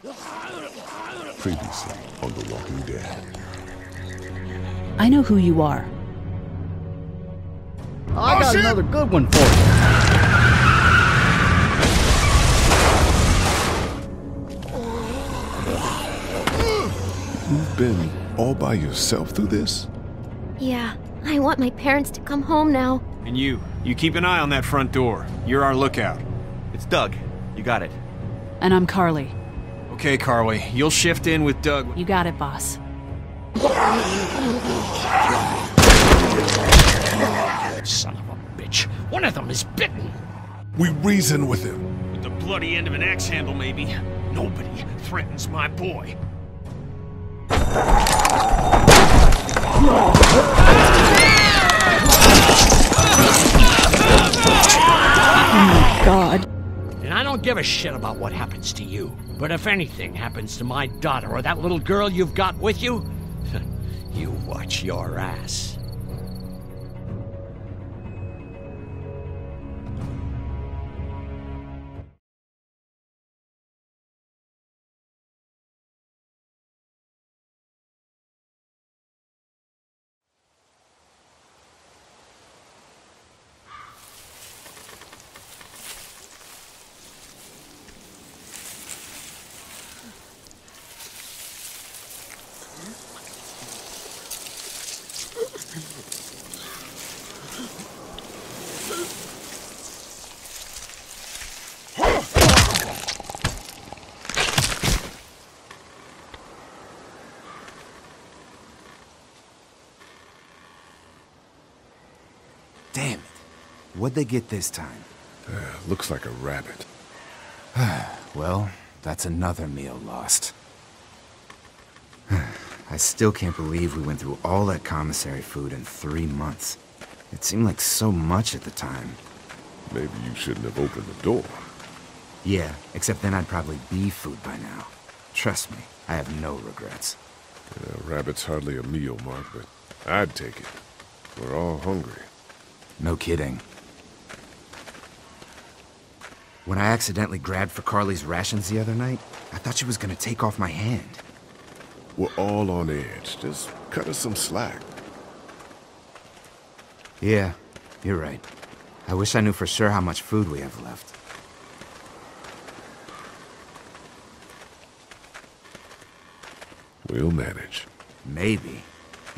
Previously on The Walking Dead. I know who you are. Oh, I got oh, another good one for you. You've been all by yourself through this? Yeah, I want my parents to come home now. And you, you keep an eye on that front door. You're our lookout. It's Doug. You got it. And I'm Carley. Okay, Carley, you'll shift in with Doug. You got it, boss. Son of a bitch. One of them is bitten. We reason with him. With the bloody end of an axe handle, maybe. Nobody threatens my boy. Oh my God. I don't give a shit about what happens to you. But if anything happens to my daughter or that little girl you've got with you, you watch your ass. What'd they get this time? Uh, looks like a rabbit. Well, that's another meal lost. I still can't believe we went through all that commissary food in three months. It seemed like so much at the time. Maybe you shouldn't have opened the door. Yeah, except then I'd probably be food by now. Trust me, I have no regrets. Yeah, rabbit's hardly a meal, Mark, but I'd take it. We're all hungry. No kidding. When I accidentally grabbed for Carley's rations the other night, I thought she was gonna take off my hand. We're all on edge. Just cut us some slack. Yeah, you're right. I wish I knew for sure how much food we have left. We'll manage. Maybe.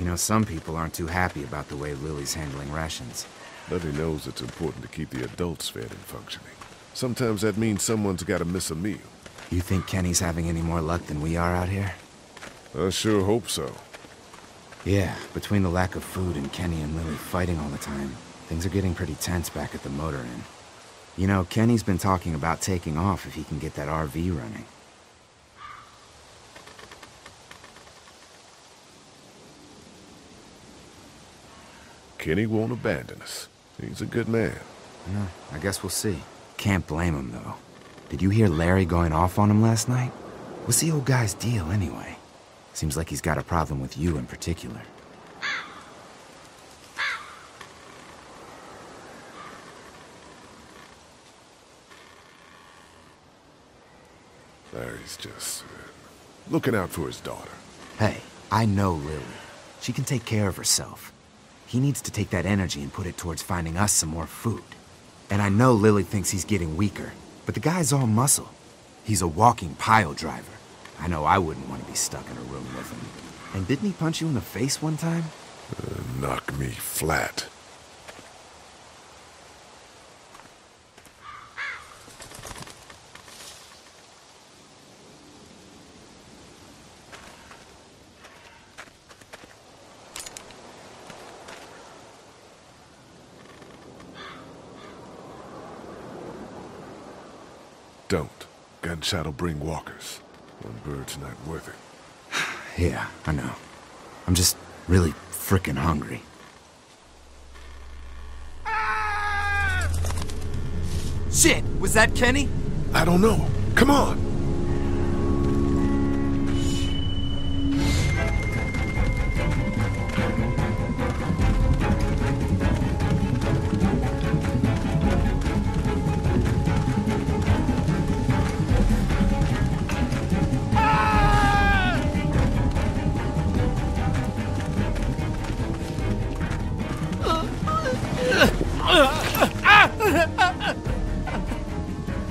You know, some people aren't too happy about the way Lilly's handling rations. Lilly knows it's important to keep the adults fed and functioning. Sometimes that means someone's gotta miss a meal. You think Kenny's having any more luck than we are out here? I sure hope so. Yeah, between the lack of food and Kenny and Lilly fighting all the time, things are getting pretty tense back at the motor inn. You know, Kenny's been talking about taking off if he can get that RV running. Kenny won't abandon us. He's a good man. Yeah, I guess we'll see. Can't blame him, though. Did you hear Larry going off on him last night? What's the old guy's deal, anyway? Seems like he's got a problem with you in particular. Larry's just uh, looking out for his daughter. Hey, I know Lilly. She can take care of herself. He needs to take that energy and put it towards finding us some more food. And I know Lilly thinks he's getting weaker, but the guy's all muscle. He's a walking pile driver. I know I wouldn't want to be stuck in a room with him. And didn't he punch you in the face one time? Uh, knock me flat. Don't. Gunshot'll bring walkers. One bird's not worth it. Yeah, I know. I'm just really frickin' hungry. Shit! Was that Kenny? I don't know. Come on!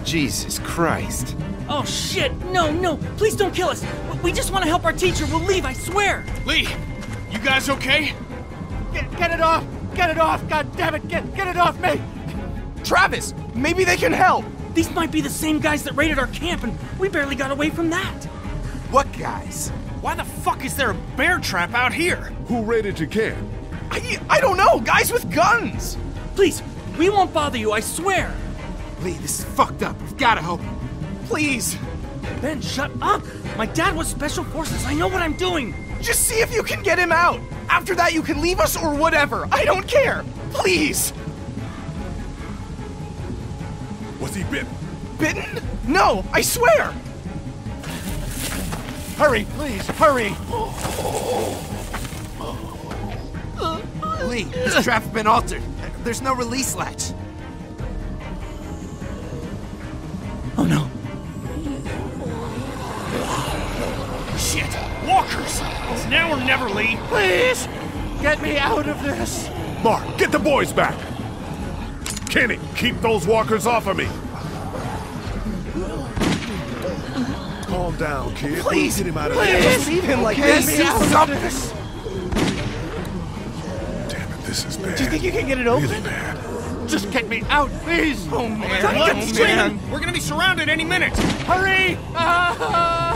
Jesus Christ. Oh shit! No, no! Please don't kill us! We just want to help our teacher. We'll leave, I swear! Lee, you guys okay? Get, get it off! Get it off! God damn it! Get, get it off me! Travis, maybe they can help. These might be the same guys that raided our camp, and we barely got away from that. What guys? Why the fuck is there a bear trap out here? Who raided your camp? I, I don't know, guys with guns. Please, we won't bother you, I swear! Lee, this is fucked up. We've gotta help him. Please, Ben, shut up! My dad was Special Forces, I know what I'm doing! just see if you can get him out. After that, you can leave us or whatever. I don't care. Please. Was he bitten? Bitten? No, I swear. Hurry, please, hurry! Lee, this trap's been altered. There's no release latch. Now or never, Lee. Please! Get me out of this! Mark, get the boys back! Kenny, keep those walkers off of me! Calm down, kid. Please, get him out of please. there. Just leave him like Okay, this. see something. Damn it, this is bad. Do you think you can get it open? Really bad. Just get me out, please! Oh man, What? oh man. We're gonna be surrounded any minute. Hurry! Ah,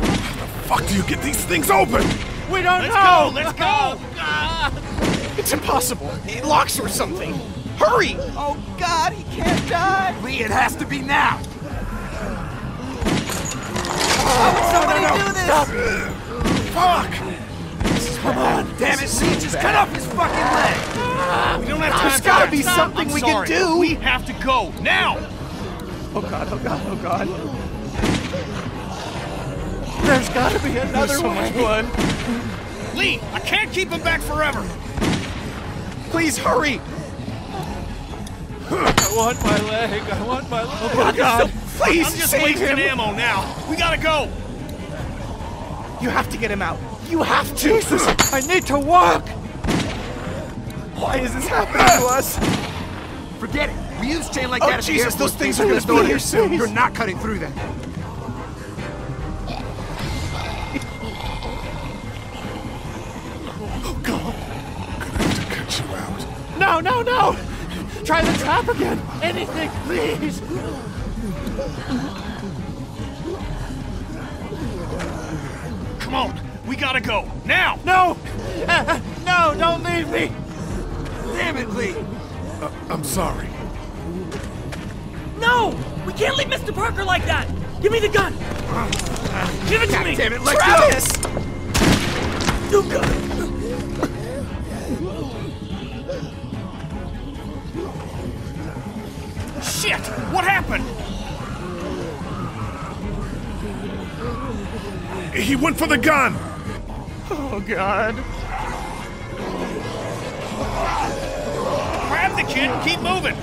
Fuck do you get these things open? We don't Let's know! go, let's go. It's impossible. It locks or something. Hurry! Oh God, he can't die. Lee, it has to be now. How would Somebody do this! Stop. Fuck! Come on, damn it, Lee, just cut off his fucking leg. We don't have time There's for gotta be Stop. something I'm we can do. We have to go now. Oh God, oh God, oh God. There's gotta be another There's so way! much blood. Lee, I can't keep him back forever. Please hurry! I want my leg, I want my leg! Oh God! Please I'm just wasting him! ammo now. We gotta go. You have to get him out. You have to. Jesus, I need to walk! Why is this happening to us? Forget it. We use chain like Oh, that Jesus, those things are gonna be here. soon. You're not cutting through them. No, no, no! Try the trap again! Anything, please! Come on, we gotta go now. No! Uh, uh no, don't leave me! Damn it, Lee. Uh, I'm sorry. No! We can't leave Mr. Parker like that! Give me the gun! Uh, Give it to me! Damn it, let Travis! You gun! Shit! What happened? He went for the gun! Oh God. Grab the kid and keep moving.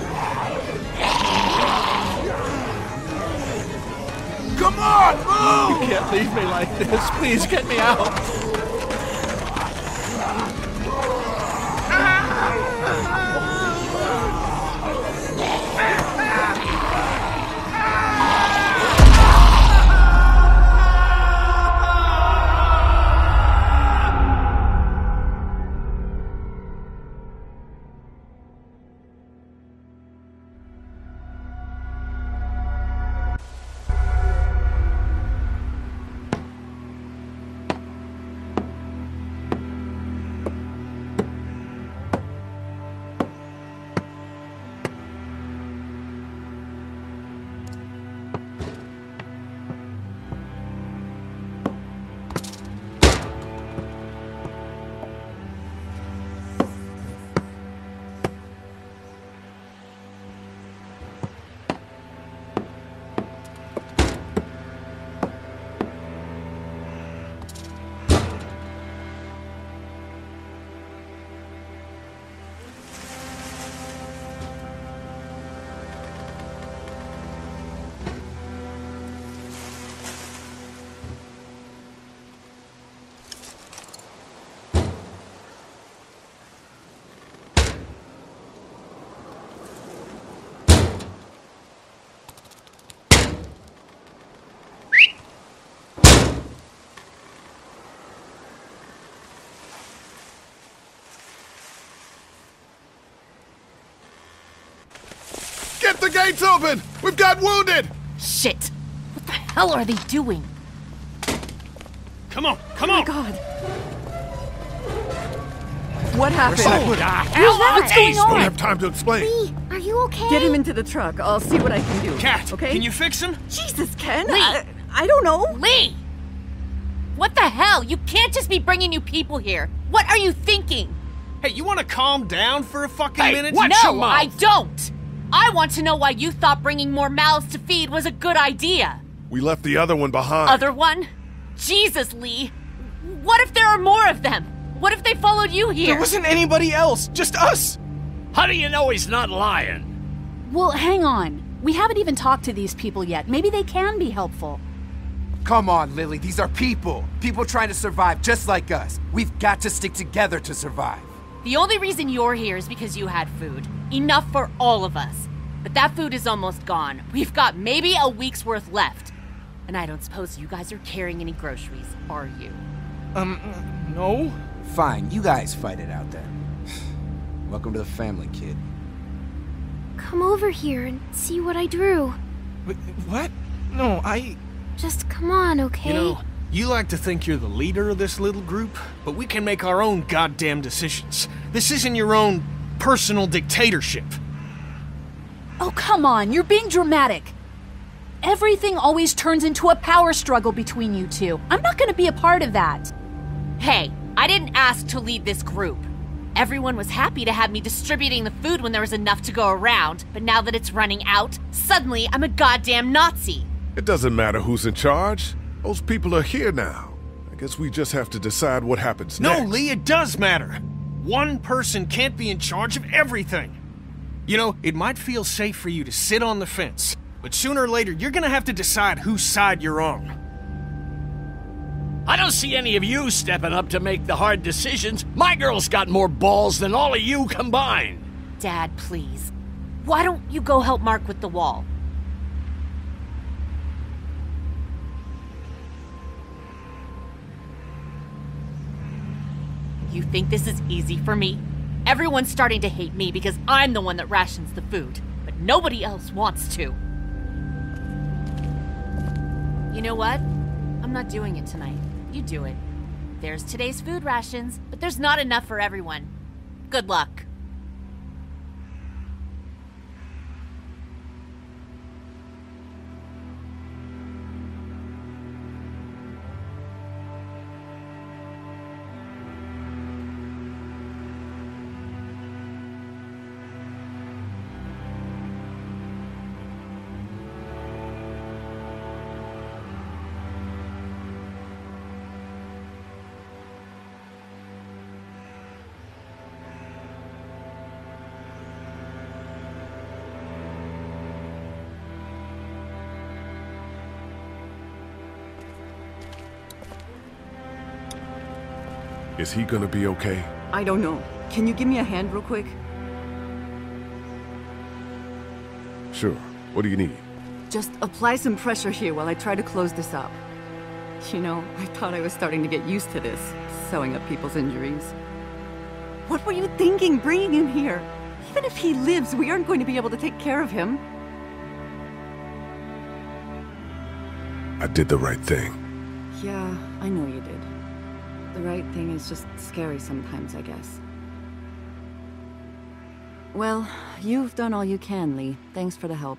Come on, move! You can't leave me like this. Please get me out. The gates open! We've got wounded! Shit! What the hell are they doing? Come on, oh come Oh on! my god. What happened? Who the hell are What's going these? Don't have time to explain. Lee, are you okay? Get him into the truck. I'll see what I can do. Cat, okay? can you fix him? Jesus, Ken. Lee. I, I don't know. Lee! What the hell? You can't just be bringing new people here. What are you thinking? Hey, you want to calm down for a fucking Hey, minute? what? no. I don't. I want to know why you thought bringing more mouths to feed was a good idea. We left the other one behind. Other one? Jesus, Lee. What if there are more of them? What if they followed you here? There wasn't anybody else, just us. How do you know he's not lying? Well, hang on. We haven't even talked to these people yet. Maybe they can be helpful. Come on, Lilly. These are people. People trying to survive just like us. We've got to stick together to survive. The only reason you're here is because you had food. Enough for all of us. But that food is almost gone. We've got maybe a week's worth left. And I don't suppose you guys are carrying any groceries, are you? Um, no. Fine, you guys fight it out then. Welcome to the family, kid. Come over here and see what I drew. Wait, what? No, I. Just come on, okay? You know, you like to think you're the leader of this little group, but we can make our own goddamn decisions. This isn't your own personal dictatorship. Oh, come on. You're being dramatic. Everything always turns into a power struggle between you two. I'm not going to be a part of that. Hey, I didn't ask to lead this group. Everyone was happy to have me distributing the food when there was enough to go around, but now that it's running out, suddenly I'm a goddamn Nazi. It doesn't matter who's in charge. Those people are here now. I guess we just have to decide what happens No, next. No, Lee, it does matter. One person can't be in charge of everything. You know, it might feel safe for you to sit on the fence, but sooner or later you're gonna have to decide whose side you're on. I don't see any of you stepping up to make the hard decisions. My girl's got more balls than all of you combined. Dad, please. Why don't you go help Mark with the wall? You think this is easy for me? Everyone's starting to hate me because I'm the one that rations the food, but nobody else wants to. You know what? I'm not doing it tonight. You do it. There's today's food rations, but there's not enough for everyone. Good luck. Is he gonna be okay? I don't know. Can you give me a hand real quick? Sure. What do you need? Just apply some pressure here while I try to close this up. You know, I thought I was starting to get used to this, sewing up people's injuries. What were you thinking bringing him here? Even if he lives, we aren't going to be able to take care of him. I did the right thing. Yeah, I know you did. The right thing is just scary sometimes, I guess. Well, you've done all you can, Lee. Thanks for the help.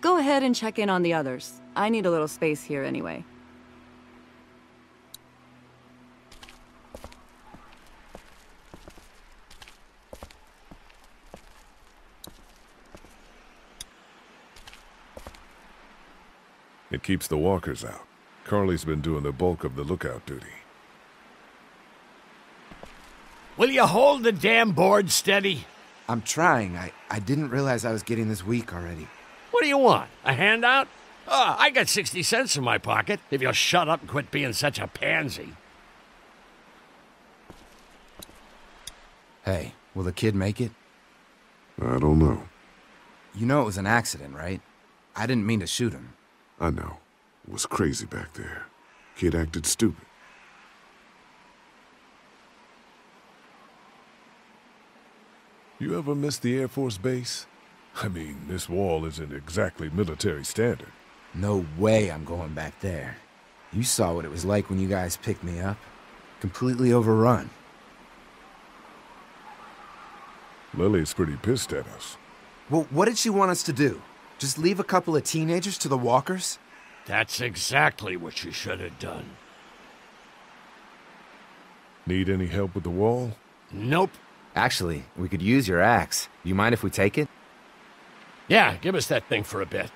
Go ahead and check in on the others. I need a little space here anyway. It keeps the walkers out. Carley's been doing the bulk of the lookout duty. Will you hold the damn board steady? I'm trying. I, I didn't realize I was getting this weak already. What do you want? A handout? Oh, I got 60 cents in my pocket if you'll shut up and quit being such a pansy. Hey, will the kid make it? I don't know. You know it was an accident, right? I didn't mean to shoot him. I know. It was crazy back there. Kid acted stupid. You ever miss the Air Force Base? I mean, this wall isn't exactly military standard. No way I'm going back there. You saw what it was like when you guys picked me up. Completely overrun. Lilly's pretty pissed at us. Well, what did she want us to do? Just leave a couple of teenagers to the walkers? That's exactly what you should have done. Need any help with the wall? Nope. Actually, we could use your axe. You mind if we take it? Yeah, give us that thing for a bit.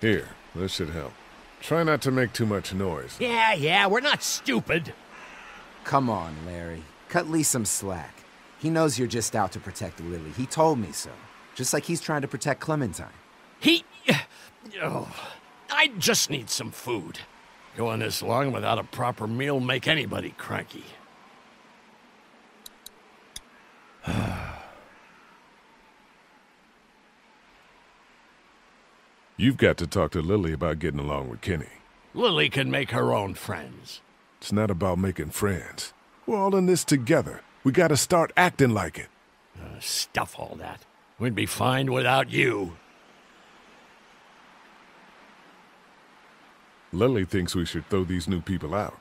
Here, this should help. Try not to make too much noise. Yeah, yeah, we're not stupid. Come on, Larry. Cut Lee some slack. He knows you're just out to protect Lilly. He told me so. Just like he's trying to protect Clementine. He. Oh, I just need some food. Going this long without a proper meal make anybody cranky. You've got to talk to Lilly about getting along with Kenny. Lilly can make her own friends. It's not about making friends. We're all in this together. We gotta start acting like it. Uh, stuff all that. We'd be fine without you. Lilly thinks we should throw these new people out.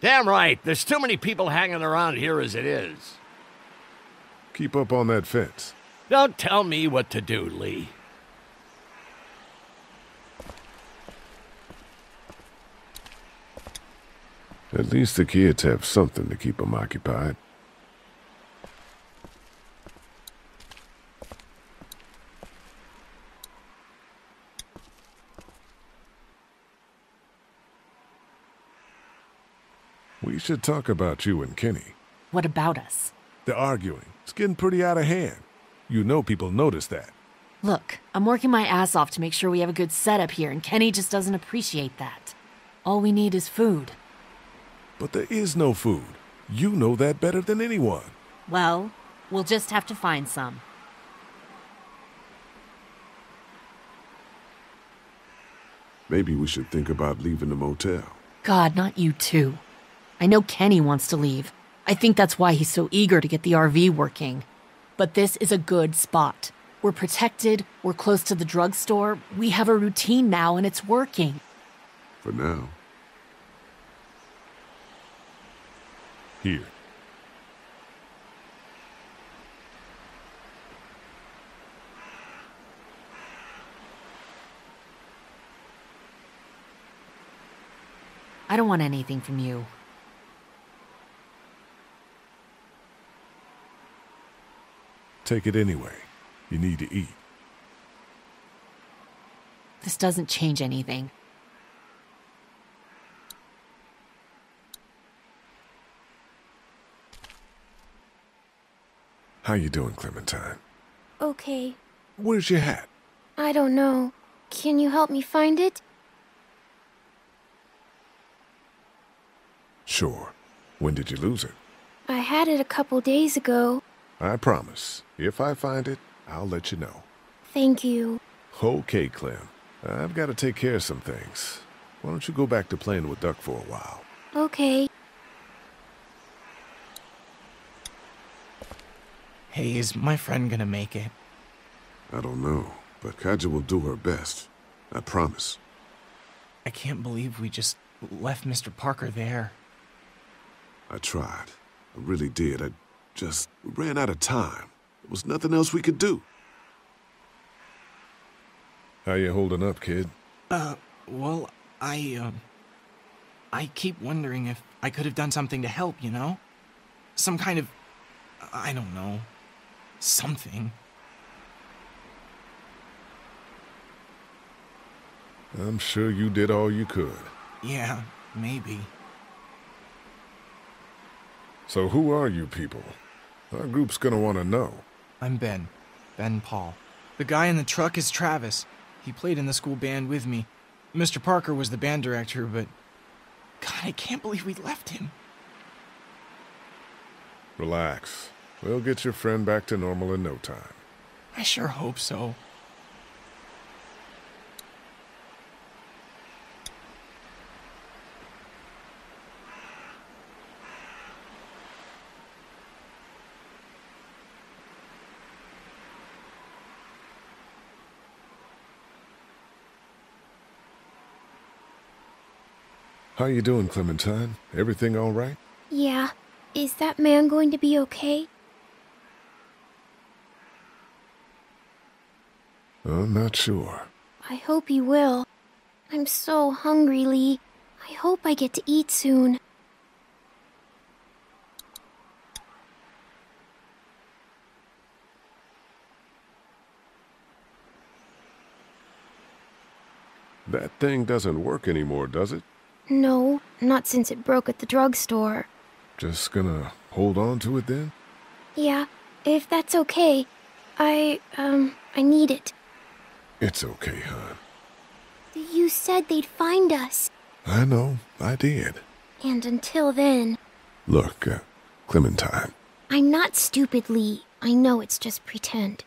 Damn right. There's too many people hanging around here as it is. Keep up on that fence. Don't tell me what to do, Lee. At least the kids have something to keep them occupied. We should talk about you and Kenny. What about us? The arguing. It's getting pretty out of hand. You know people notice that. Look, I'm working my ass off to make sure we have a good setup here, and Kenny just doesn't appreciate that. All we need is food. But there is no food. You know that better than anyone. Well, we'll just have to find some. Maybe we should think about leaving the motel. God, not you too. I know Kenny wants to leave. I think that's why he's so eager to get the RV working. But this is a good spot. We're protected, we're close to the drugstore, we have a routine now, and it's working. For now. Here. I don't want anything from you. Take it anyway. You need to eat. This doesn't change anything. How you doing, Clementine? Okay. Where's your hat? I don't know. Can you help me find it? Sure. When did you lose it? I had it a couple days ago. I promise. If I find it, I'll let you know. Thank you. Okay, Clem. I've got to take care of some things. Why don't you go back to playing with Duck for a while? Okay. Hey, is my friend gonna make it? I don't know, but Katjaa will do her best. I promise. I can't believe we just left Mr. Parker there. I tried. I really did. I just ran out of time. There was nothing else we could do. How you holding up, kid? Uh, well, I, um... I keep wondering if I could have done something to help, you know? Some kind of... I don't know. Something. I'm sure you did all you could. Yeah, maybe. So who are you people? Our group's gonna want to know. I'm Ben. Ben Paul. The guy in the truck is Travis. He played in the school band with me. Mr. Parker was the band director, but... God, I can't believe we left him. Relax. We'll get your friend back to normal in no time. I sure hope so. How you doing, Clementine? Everything all right? Yeah. Is that man going to be okay? I'm not sure. I hope he will. I'm so hungry, Lee. I hope I get to eat soon. That thing doesn't work anymore, does it? No, not since it broke at the drugstore. Just gonna hold on to it then? Yeah, if that's okay. I, um, I need it. It's okay, hon. You said they'd find us. I know, I did. And until then, Look, uh, Clementine, I'm not stupid, Lee. I know it's just pretend.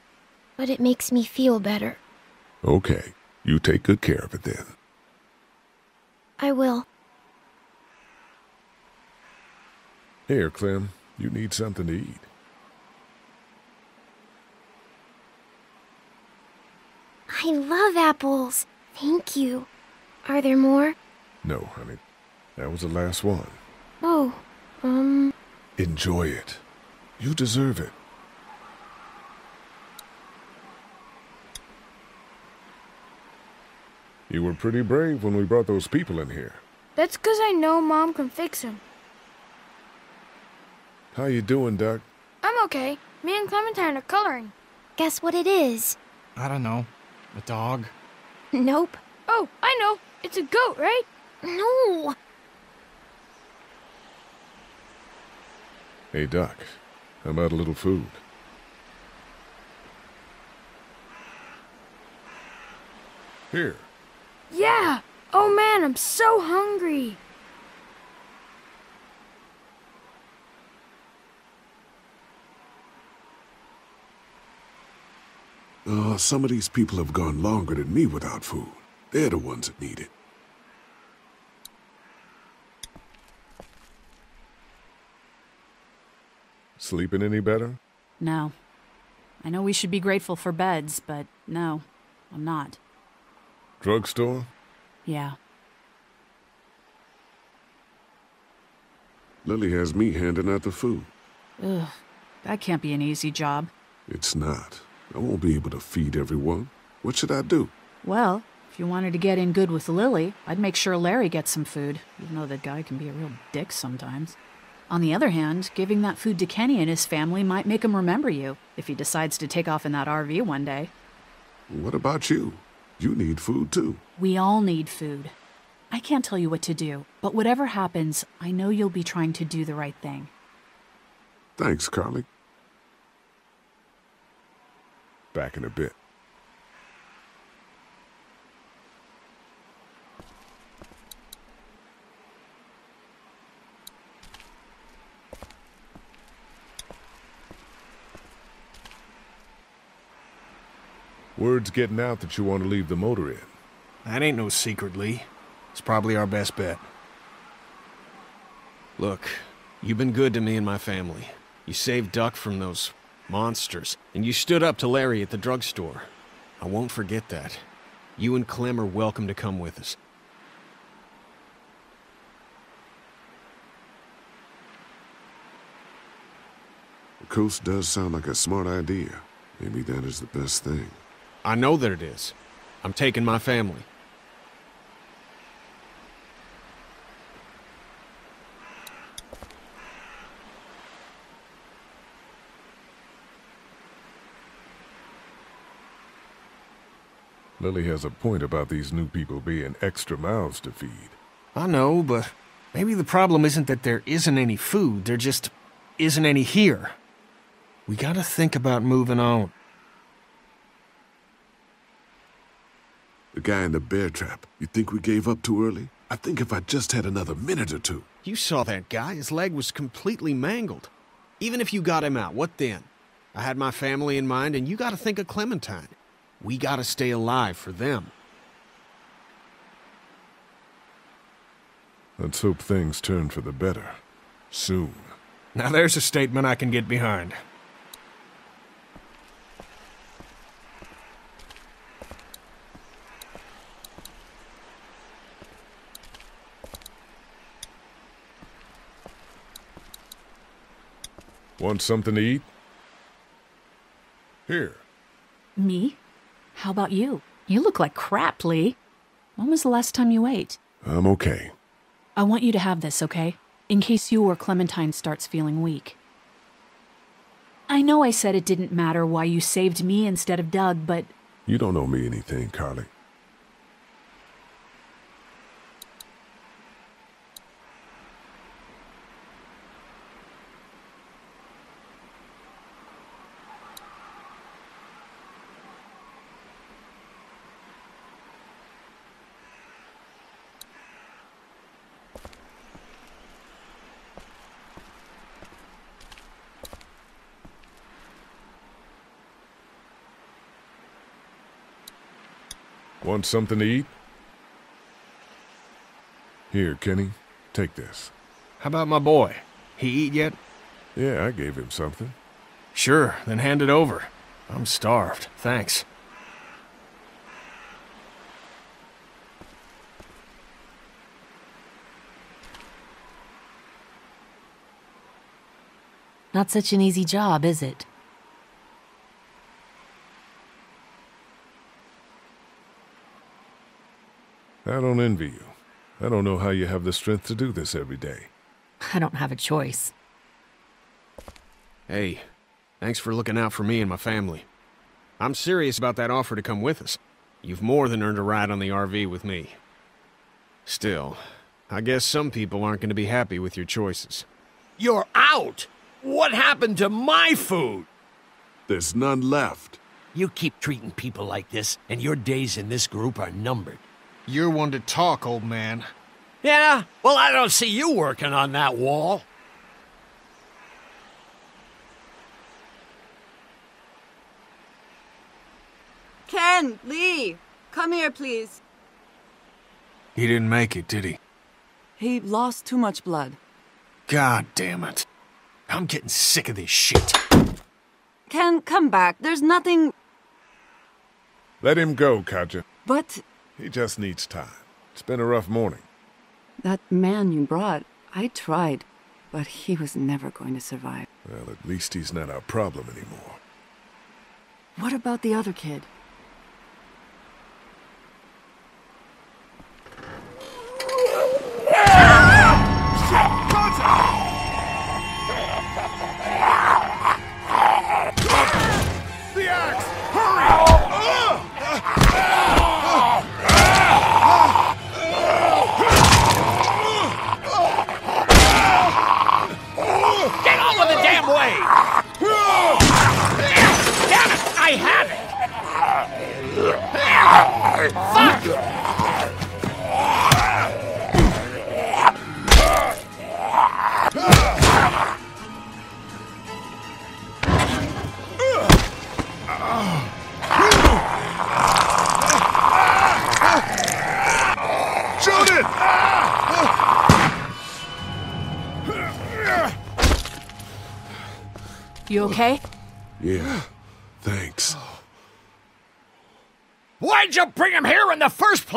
But it makes me feel better. okay, you take good care of it then. I will. Here, Clem, you need something to eat. I love apples. Thank you. Are there more? No, honey, that was the last one. Oh, um, Enjoy it. You deserve it. You were pretty brave when we brought those people in here. That's 'cause I know Mom can fix him. How you doing, Duck? I'm okay. Me and Clementine are coloring. guess what it is? I don't know. A dog? Nope. Oh, I know. It's a goat, right? No. Hey, Duck. How about a little food? Here. Yeah. Oh man, I'm so hungry. Uh, some of these people have gone longer than me without food. They're the ones that need it. Sleeping any better? No. I know we should be grateful for beds, but no, I'm not. Drugstore? Yeah. Lilly has me handing out the food. Ugh. That can't be an easy job. It's not. I won't be able to feed everyone. What should I do? Well, if you wanted to get in good with Lilly, I'd make sure Larry gets some food, even though that guy can be a real dick sometimes. On the other hand, giving that food to Kenny and his family might make him remember you if he decides to take off in that RV one day. What about you? You need food too. We all need food. I can't tell you what to do, but whatever happens, I know you'll be trying to do the right thing. Thanks, Carley. Back in a bit. Word's getting out that you want to leave the motor inn. That ain't no secret, Lee. It's probably our best bet. Look, you've been good to me and my family. You saved Duck from those monsters, and you stood up to Larry at the drugstore. I won't forget that. You and Clem are welcome to come with us. The coast does sound like a smart idea. Maybe that is the best thing. I know that it is. I'm taking my family. Lilly has a point about these new people being extra mouths to feed. I know, but maybe the problem isn't that there isn't any food, there just isn't any here. We gotta think about moving on. The guy in the bear trap, you think we gave up too early? I think if I just had another minute or two. You saw that guy. His leg was completely mangled. Even if you got him out, what then? I had my family in mind, and you gotta think of Clementine. We gotta stay alive for them. Let's hope things turn for the better. Soon. Now there's a statement I can get behind. Want something to eat? Here. Me? How about you? You look like crap, Lee. When was the last time you ate? I'm okay. I want you to have this, okay? In case you or Clementine starts feeling weak. I know I said it didn't matter why you saved me instead of Doug, but You don't owe me anything, Carley. Want something to eat? Here, Kenny, take this. How about my boy? He eat yet? Yeah, I gave him something. Sure, then hand it over. I'm starved. Thanks. Not such an easy job, is it? I don't envy you. I don't know how you have the strength to do this every day. I don't have a choice. Hey, thanks for looking out for me and my family. I'm serious about that offer to come with us. You've more than earned a ride on the RV with me. Still, I guess some people aren't going to be happy with your choices. You're out! What happened to my food? There's none left. You keep treating people like this, and your days in this group are numbered. You're one to talk, old man. Yeah? Well, I don't see you working on that wall. Ken, Lee, come here, please. He didn't make it, did he? He lost too much blood. God damn it. I'm getting sick of this shit. Ken, come back. There's nothing. Let him go, Katjaa. But He just needs time. It's been a rough morning. that man you brought, I tried, but he was never going to survive. Well, at least he's not our problem anymore. What about the other kid?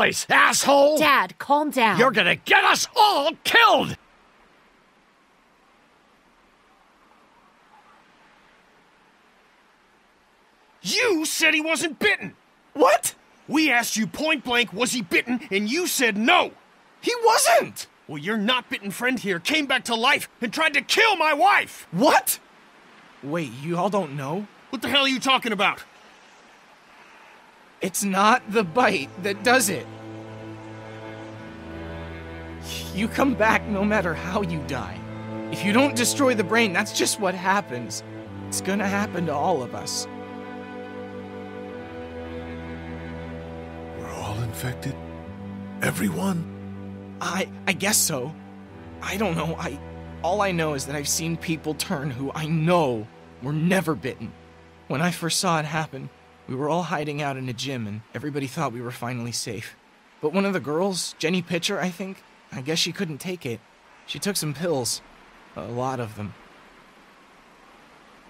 Place, asshole? Dad, calm down. You're gonna get us all killed! You said he wasn't bitten! What? We asked you point blank, was he bitten, and you said no! He wasn't! Well, your not bitten friend here came back to life and tried to kill my wife! What? Wait, you all don't know? What the hell are you talking about? It's not the bite that does it. You come back no matter how you die. If you don't destroy the brain, that's just what happens. It's gonna happen to all of us. We're all infected? Everyone? I I guess so. I don't know. I all I know is that I've seen people turn who I know were never bitten. When I first saw it happen, we were all hiding out in a gym and everybody thought we were finally safe. But one of the girls, Jenny Pitcher, I think, I guess she couldn't take it. She took some pills. A lot of them.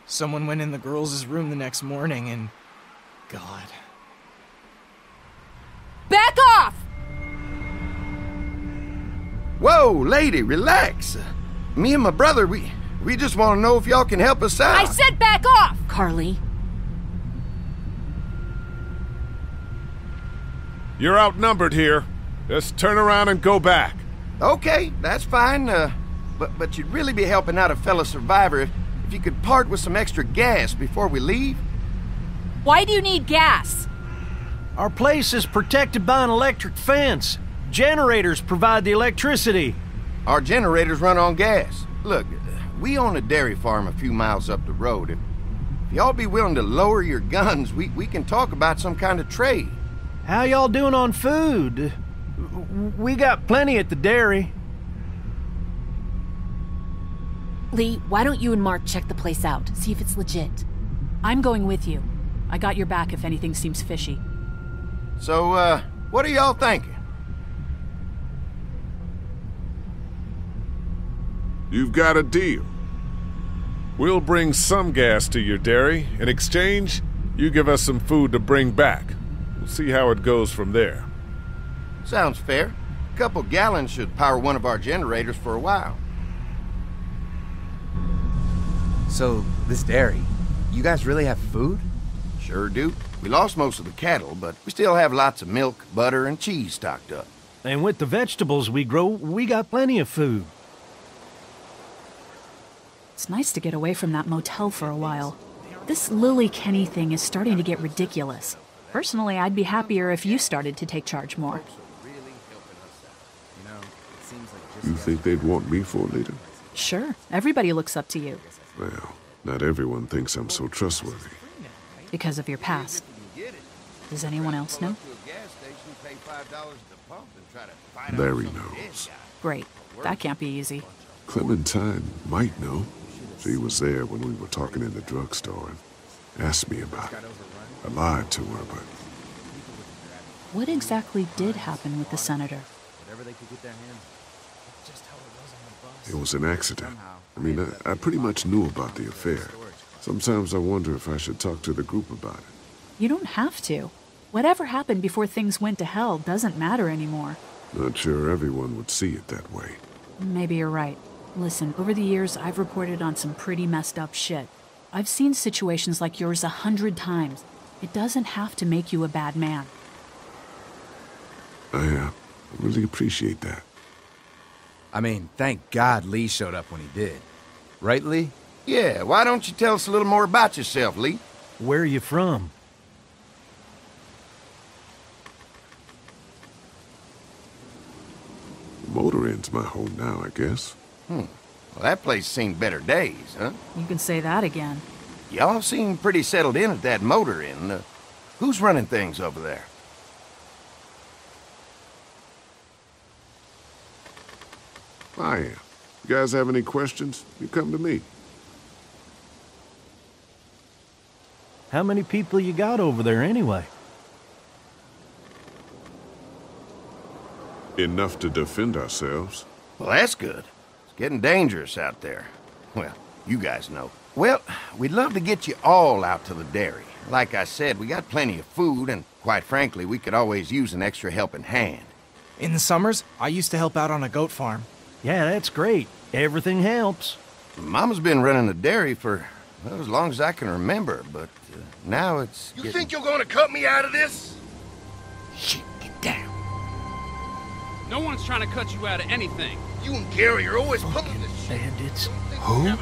Someone went in the girls' room the next morning and God. Back off! Whoa, lady, relax. Me and my brother, we We just want to know if y'all can help us out. I said back off! Carley. You're outnumbered here. Just turn around and go back. Okay, that's fine. Uh, but but you'd really be helping out a fellow survivor if, if you could part with some extra gas before we leave. Why do you need gas? Our place is protected by an electric fence. Generators provide the electricity. Our generators run on gas. Look, we own a dairy farm a few miles up the road. If, if y'all be willing to lower your guns, we, we can talk about some kind of trade. How y'all doing on food? We got plenty at the dairy. Lee, why don't you and Mark check the place out, see if it's legit? I'm going with you. I got your back if anything seems fishy. So, uh, what are y'all thinking? You've got a deal. We'll bring some gas to your dairy. In exchange, you give us some food to bring back. We'll see how it goes from there. Sounds fair. A couple gallons should power one of our generators for a while. So, this dairy, you guys really have food? Sure do. We lost most of the cattle, but we still have lots of milk, butter, and cheese stocked up. And with the vegetables we grow, we got plenty of food. It's nice to get away from that motel for a while. This Lilly Kenny thing is starting to get ridiculous. Personally, I'd be happier if you started to take charge more. You think they'd want me for a leader? Sure, everybody looks up to you. Well, not everyone thinks I'm so trustworthy. Because of your past. Does anyone else know? Larry knows. Great. That can't be easy. Clementine might know. She was there when we were talking in the drugstore and asked me about it. I lied to her, but What exactly did happen with the senator? It was an accident. I mean, I, I pretty much knew about the affair. Sometimes I wonder if I should talk to the group about it. You don't have to. Whatever happened before things went to hell doesn't matter anymore. Not sure everyone would see it that way. Maybe you're right. Listen, over the years, I've reported on some pretty messed up shit. I've seen situations like yours a hundred times. It doesn't have to make you a bad man. I uh, really appreciate that. I mean, thank God Lee showed up when he did. Right, Lee? Yeah, why don't you tell us a little more about yourself, Lee? Where are you from? Motor Inn's my home now, I guess. Hmm. Well, that place seen better days, huh? You can say that again. Y'all seem pretty settled in at that motor inn. Uh, who's running things over there? I am. You guys have any questions? You come to me. How many people you got over there anyway? Enough to defend ourselves. Well, that's good. It's getting dangerous out there. Well, you guys know. Well, we'd love to get you all out to the dairy. Like I said, we got plenty of food, and quite frankly, we could always use an extra helping hand. In the summers, I used to help out on a goat farm. Yeah, that's great. Everything helps. Mama's been running the dairy for well, as long as I can remember, but uh, now it's. You getting... think you're gonna cut me out of this? Shit, get down. No one's trying to cut you out of anything. You and Gary are always pulling this shit. Bandits. Who?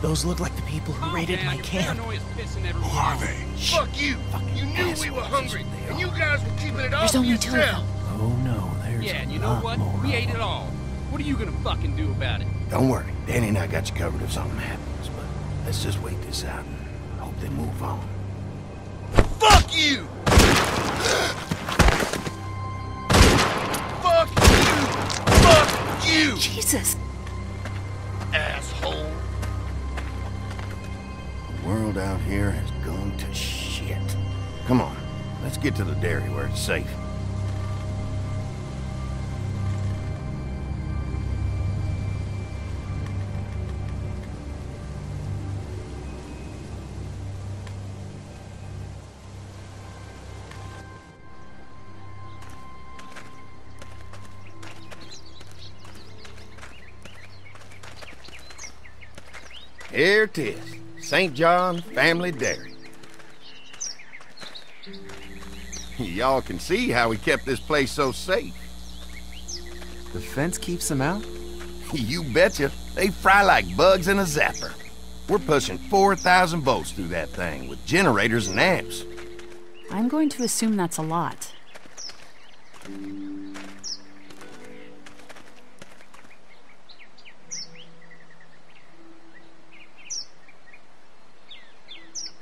Those look like the people who raided my camp. Who are they? Fuck you! You knew we were hungry, and you guys were keeping it all There's for only two of yourself. them. Oh no, there's Yeah, and you know what? more We ate it them. all. What are you gonna fucking do about it? Don't worry, Danny and I got you covered if something happens, but let's just wait this out and hope they move on. Fuck you! Fuck you! Fuck you! Jesus! Asshole! The world out here has gone to shit. Come on, let's get to the dairy where it's safe. Here it is. St. John Family Dairy. Y'all can see how we kept this place so safe. The fence keeps them out? You betcha. They fry like bugs in a zapper. We're pushing 4,000 volts through that thing with generators and amps. I'm going to assume that's a lot.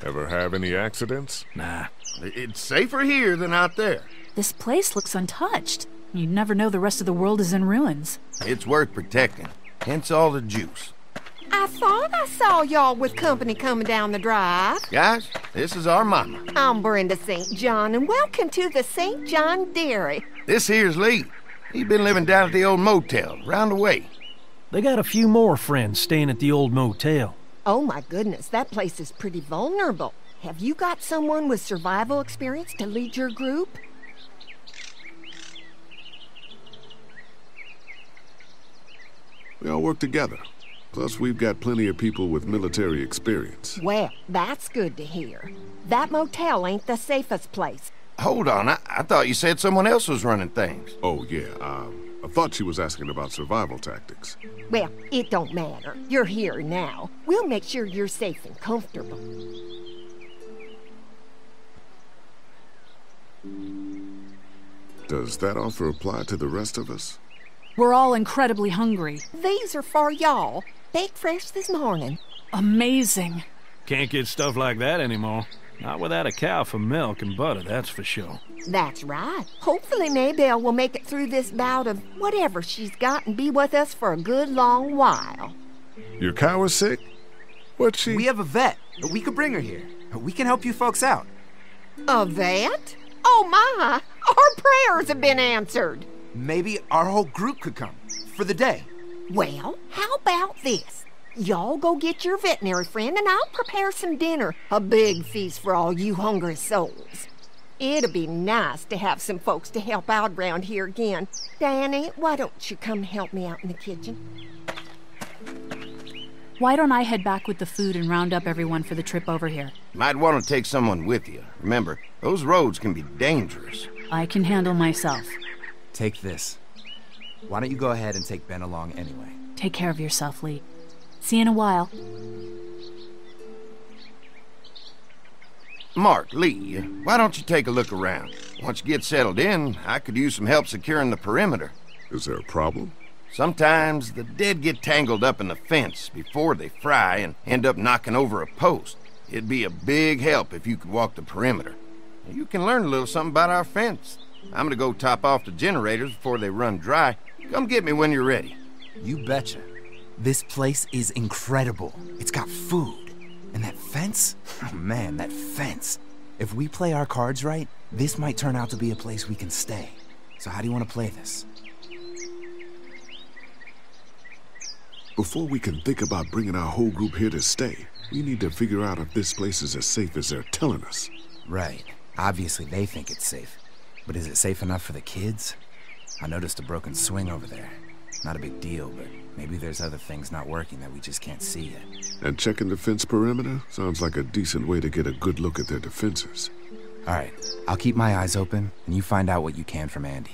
Ever have any accidents? Nah. It's safer here than out there. This place looks untouched. You'd never know the rest of the world is in ruins. It's worth protecting. Hence all the juice. I thought I saw y'all with company coming down the drive. Guys, this is our mama. I'm Brenda St. John, and welcome to the St. John Dairy. This here's Lee. He's been living down at the old motel, round the way. They got a few more friends staying at the old motel. Oh my goodness, that place is pretty vulnerable. Have you got someone with survival experience to lead your group? We all work together. Plus, we've got plenty of people with military experience. Well, that's good to hear. That motel ain't the safest place. Hold on, I, I thought you said someone else was running things. Oh, yeah, um, I thought she was asking about survival tactics. Well, it don't matter. You're here now. We'll make sure you're safe and comfortable. Does that offer apply to the rest of us? We're all incredibly hungry. These are for y'all. Baked fresh this morning. Amazing. Can't get stuff like that anymore. Not without a cow for milk and butter, that's for sure. That's right. Hopefully Maybelle will make it through this bout of whatever she's got and be with us for a good long while. Your cow is sick? What's she? We have a vet. We could bring her here. We can help you folks out. A vet? Oh my! Our prayers have been answered. Maybe our whole group could come for the day. Well, how about this? Y'all go get your veterinary friend and I'll prepare some dinner. A big feast for all you hungry souls. It'll be nice to have some folks to help out around here again. Danny, why don't you come help me out in the kitchen? Why don't I head back with the food and round up everyone for the trip over here? Might want to take someone with you. Remember, those roads can be dangerous. I can handle myself. Take this. Why don't you go ahead and take Ben along anyway? Take care of yourself, Lee. See you in a while. Mark, Lee, why don't you take a look around? Once you get settled in, I could use some help securing the perimeter. Is there a problem? Sometimes the dead get tangled up in the fence before they fry and end up knocking over a post. It'd be a big help if you could walk the perimeter. You can learn a little something about our fence. I'm gonna go top off the generators before they run dry. Come get me when you're ready. You betcha. This place is incredible. It's got food. And that fence? Oh man, that fence. If we play our cards right, this might turn out to be a place we can stay. So how do you want to play this? Before we can think about bringing our whole group here to stay, we need to figure out if this place is as safe as they're telling us. Right. Obviously, they think it's safe. But is it safe enough for the kids? I noticed a broken swing over there. Not a big deal, but maybe there's other things not working that we just can't see yet. And checking the fence perimeter sounds like a decent way to get a good look at their defenses. All right, I'll keep my eyes open, and you find out what you can from Andy.